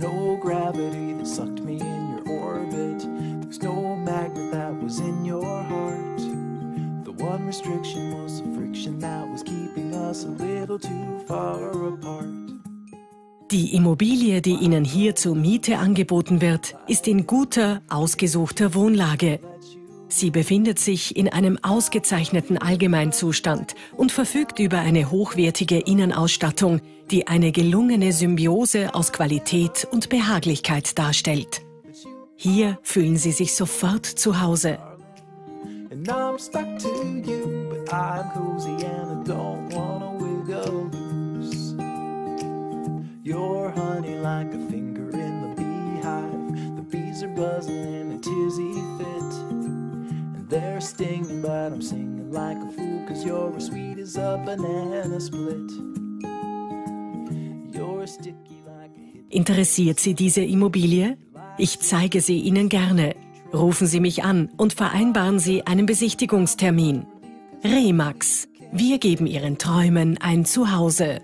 no gravity that sucked me in your orbit. There was no magnet that was in your heart. The one restriction was the friction that was keeping us a little too far apart. Die Immobilie, die Ihnen hier zur Miete angeboten wird, ist in guter, ausgesuchter Wohnlage. Sie befindet sich in einem ausgezeichneten Allgemeinzustand und verfügt über eine hochwertige Innenausstattung, die eine gelungene Symbiose aus Qualität und Behaglichkeit darstellt. Hier fühlen Sie sich sofort zu Hause. And I'm stuck to you, but I'm cozy and I don't wanna wiggle loose. You're honey like a finger in the beehive. The bees are buzzing in a tizzy fit. They're stinging, but I'm singing like a fool, cause you're as sweet as a banana split. You're sticky like a. Interessiert Sie diese Immobilie? Ich zeige sie Ihnen gerne. Rufen Sie mich an und vereinbaren Sie einen Besichtigungstermin. Remax. Wir geben Ihren Träumen ein Zuhause.